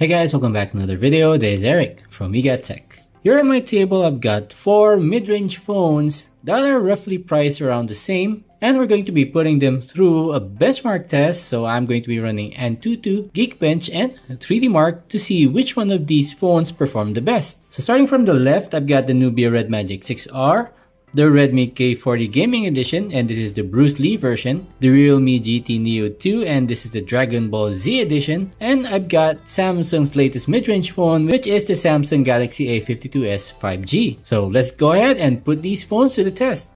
Hey guys, welcome back to another video. This is Eric from EGAT Tech. Here at my table, I've got four mid-range phones that are roughly priced around the same and we're going to be putting them through a benchmark test. So I'm going to be running Antutu, Geekbench, and 3D Mark to see which one of these phones perform the best. So starting from the left, I've got the Nubia Red Magic 6R, the Redmi K40 Gaming Edition, and this is the Bruce Lee version, the Realme GT Neo 2, and this is the Dragon Ball Z Edition, and I've got Samsung's latest mid-range phone, which is the Samsung Galaxy A52s 5G. So let's go ahead and put these phones to the test.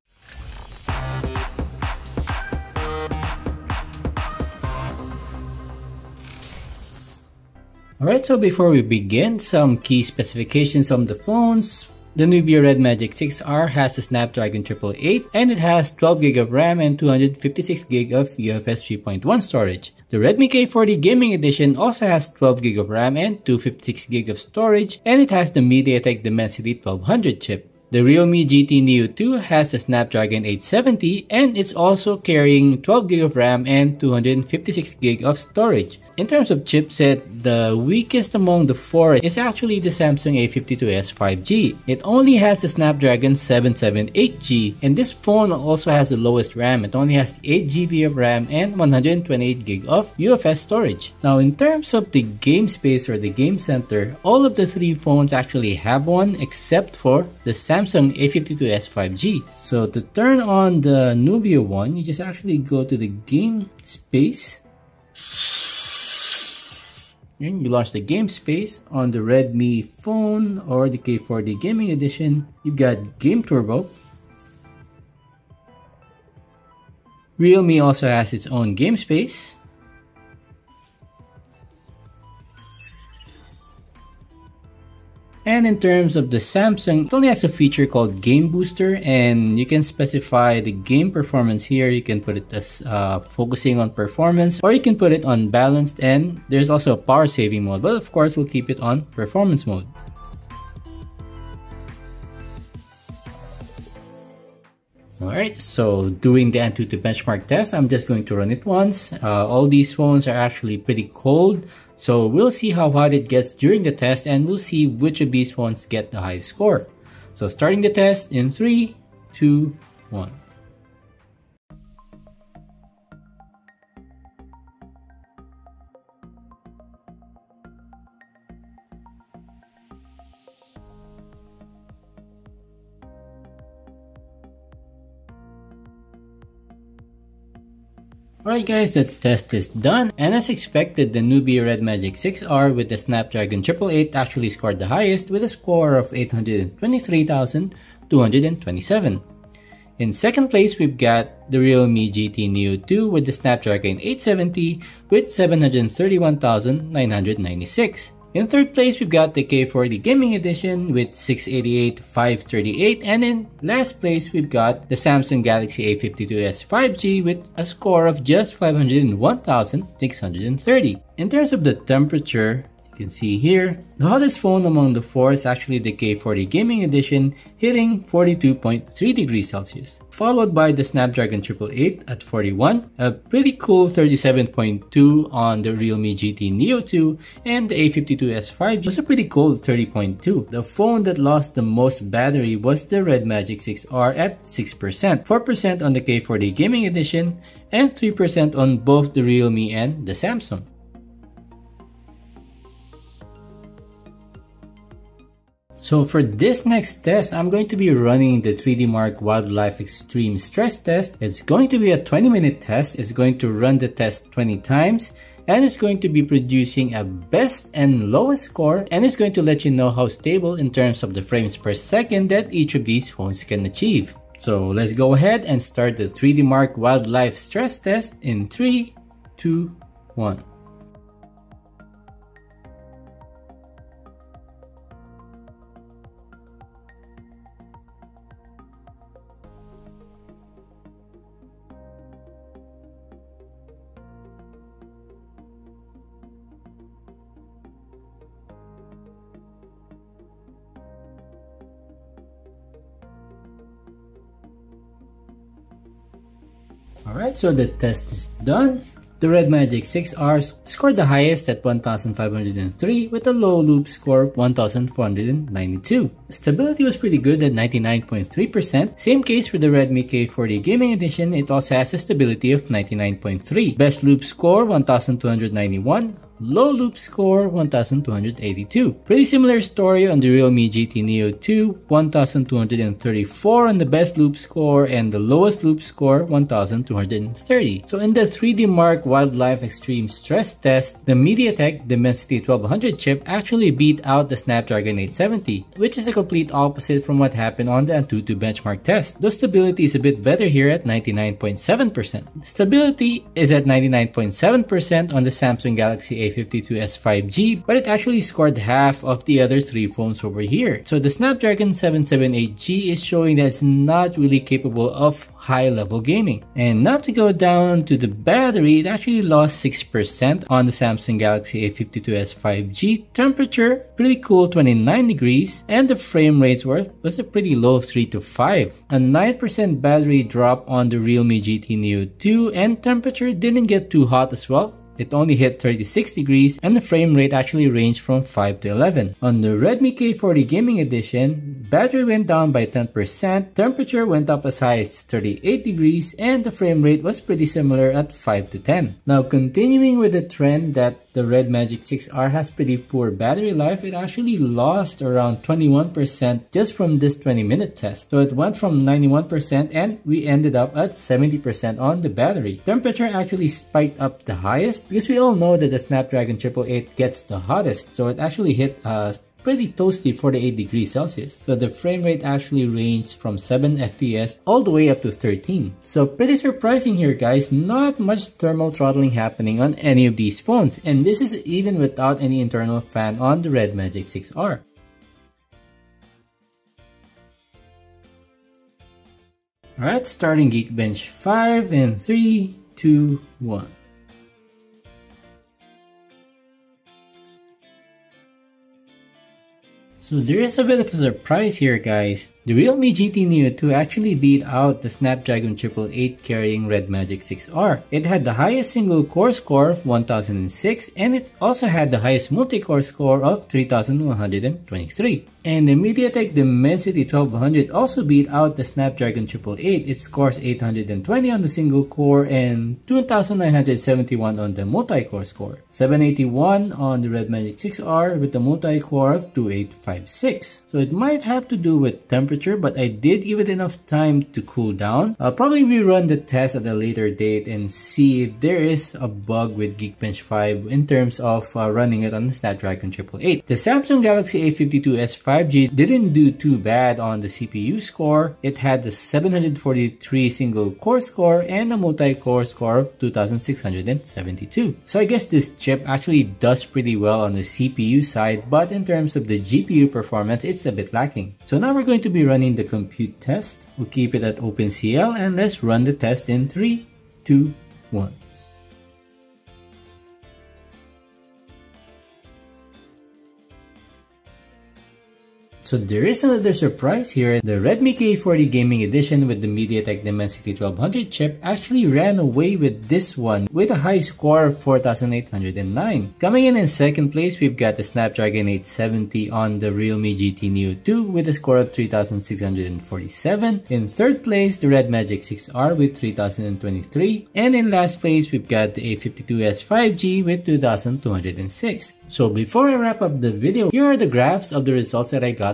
Alright, so before we begin, some key specifications on the phones. The Nubia Red Magic 6R has a Snapdragon 888 and it has 12GB of RAM and 256GB of UFS 3.1 storage. The Redmi K40 Gaming Edition also has 12GB of RAM and 256GB of storage and it has the MediaTek Dimensity 1200 chip. The Realme GT Neo 2 has the Snapdragon 870 and it's also carrying 12GB of RAM and 256GB of storage. In terms of chipset, the weakest among the four is actually the Samsung A52s 5G. It only has the Snapdragon 778G and this phone also has the lowest RAM. It only has 8GB of RAM and 128GB of UFS storage. Now in terms of the game space or the game center, all of the three phones actually have one except for the Samsung A52s 5G. So to turn on the Nubia one, you just actually go to the game space and you launch the game space on the Redmi phone or the K40 Gaming Edition. You've got Game Turbo. Realme also has its own game space. And in terms of the Samsung, it only has a feature called Game Booster and you can specify the game performance here. You can put it as uh, focusing on performance or you can put it on balanced and there's also a power saving mode, but of course we'll keep it on performance mode. Alright, so doing the Antutu benchmark test, I'm just going to run it once. Uh, all these phones are actually pretty cold, so we'll see how hot it gets during the test and we'll see which of these phones get the highest score. So starting the test in 3, 2, 1. Alright guys, the test is done and as expected the Nubia Red Magic 6R with the Snapdragon 888 actually scored the highest with a score of 823,227. In second place we've got the Realme GT Neo 2 with the Snapdragon 870 with 731,996. In third place, we've got the K40 Gaming Edition with 688, 538, and in last place, we've got the Samsung Galaxy A52s 5G with a score of just 501,630. In terms of the temperature, you can see here, the hottest phone among the four is actually the K40 Gaming Edition hitting 42.3 degrees Celsius, followed by the Snapdragon 888 at 41, a pretty cool 37.2 on the Realme GT Neo 2, and the A52s 5G was a pretty cool 30.2. The phone that lost the most battery was the Red Magic 6R at 6%, 4% on the K40 Gaming Edition, and 3% on both the Realme and the Samsung. So for this next test, I'm going to be running the 3D Mark Wildlife Extreme Stress Test. It's going to be a 20 minute test. It's going to run the test 20 times and it's going to be producing a best and lowest score and it's going to let you know how stable in terms of the frames per second that each of these phones can achieve. So let's go ahead and start the 3D Mark Wildlife Stress Test in 3, 2, 1. Alright, so the test is done. The Red Magic 6R scored the highest at 1503 with a low loop score of 1492. Stability was pretty good at 99.3%. Same case for the Redmi K40 Gaming Edition, it also has a stability of 99.3. Best loop score 1291, low loop score 1282. Pretty similar story on the Realme GT Neo 2, 1234 on the best loop score and the lowest loop score 1230. So in the 3D Mark Wildlife Extreme stress test, the MediaTek Dimensity 1200 chip actually beat out the Snapdragon 870, which is a complete opposite from what happened on the Antutu benchmark test. The stability is a bit better here at 99.7%. Stability is at 99.7% on the Samsung Galaxy A52s 5G, but it actually scored half of the other three phones over here. So the Snapdragon 778G is showing that it's not really capable of high level gaming. And not to go down to the battery, it actually lost 6% on the Samsung Galaxy A52s 5G. Temperature, pretty cool 29 degrees, and the frame rates were was a pretty low 3 to 5. A 9% battery drop on the Realme GT Neo 2 and temperature didn't get too hot as well it only hit 36 degrees and the frame rate actually ranged from 5 to 11. On the Redmi K40 Gaming Edition, battery went down by 10%, temperature went up as high as 38 degrees, and the frame rate was pretty similar at 5 to 10. Now continuing with the trend that the Red Magic 6R has pretty poor battery life, it actually lost around 21% just from this 20 minute test. So it went from 91% and we ended up at 70% on the battery. Temperature actually spiked up the highest because we all know that the Snapdragon 888 gets the hottest, so it actually hit uh, pretty toasty 48 degrees Celsius. So the frame rate actually ranged from 7 FPS all the way up to 13. So pretty surprising here guys, not much thermal throttling happening on any of these phones. And this is even without any internal fan on the Red Magic 6R. Alright, starting Geekbench 5 in 3, 2, 1. So there is a bit of a surprise here guys. The Realme GT Neo 2 actually beat out the Snapdragon 888 carrying Red Magic 6R. It had the highest single core score of 1006 and it also had the highest multi-core score of 3123. And the MediaTek Dimensity 1200 also beat out the Snapdragon 888. It scores 820 on the single core and 2971 on the multi-core score. 781 on the Red Magic 6R with the multi-core of 2856. So it might have to do with temperature temperature, but I did give it enough time to cool down. I'll probably rerun the test at a later date and see if there is a bug with Geekbench 5 in terms of uh, running it on the Snapdragon 888. The Samsung Galaxy A52s 5G didn't do too bad on the CPU score. It had the 743 single core score and a multi-core score of 2672. So I guess this chip actually does pretty well on the CPU side, but in terms of the GPU performance, it's a bit lacking. So now we're going to be running the compute test. We'll keep it at OpenCL and let's run the test in 3, 2, 1. So there is another surprise here. The Redmi K40 Gaming Edition with the MediaTek Dimensity 1200 chip actually ran away with this one with a high score of 4809. Coming in in second place, we've got the Snapdragon 870 on the Realme GT Neo 2 with a score of 3647. In third place, the Red Magic 6R with 3023. And in last place, we've got the A52s 5G with 2206. So before I wrap up the video, here are the graphs of the results that I got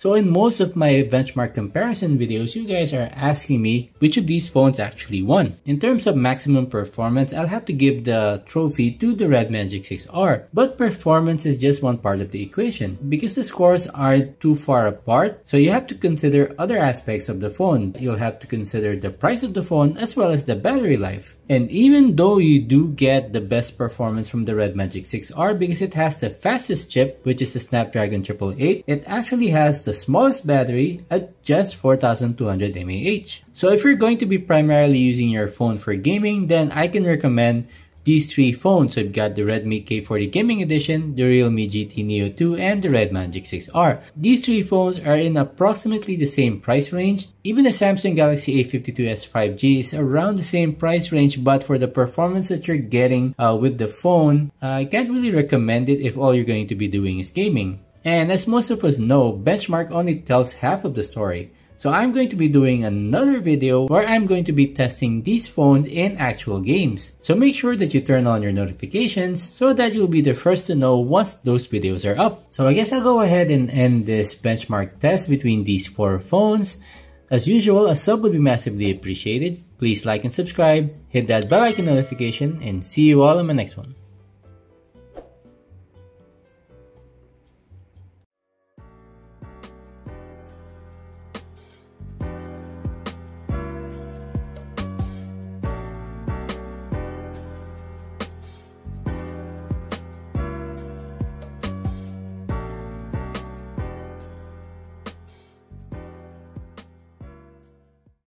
So in most of my benchmark comparison videos, you guys are asking me which of these phones actually won. In terms of maximum performance, I'll have to give the trophy to the Red Magic 6R. But performance is just one part of the equation because the scores are too far apart. So you have to consider other aspects of the phone. You'll have to consider the price of the phone as well as the battery life. And even though you do get the best performance from the Red Magic 6R because it has the fastest chip, which is the Snapdragon 888, it actually has the smallest battery at just 4200 mAh. So if you're going to be primarily using your phone for gaming, then I can recommend these three phones. So you've got the Redmi K40 Gaming Edition, the Realme GT Neo 2, and the Red Magic 6R. These three phones are in approximately the same price range. Even the Samsung Galaxy A52s 5G is around the same price range, but for the performance that you're getting uh, with the phone, uh, I can't really recommend it if all you're going to be doing is gaming. And as most of us know, benchmark only tells half of the story. So I'm going to be doing another video where I'm going to be testing these phones in actual games. So make sure that you turn on your notifications so that you'll be the first to know once those videos are up. So I guess I'll go ahead and end this benchmark test between these four phones. As usual, a sub would be massively appreciated. Please like and subscribe, hit that bell icon notification, and see you all in my next one.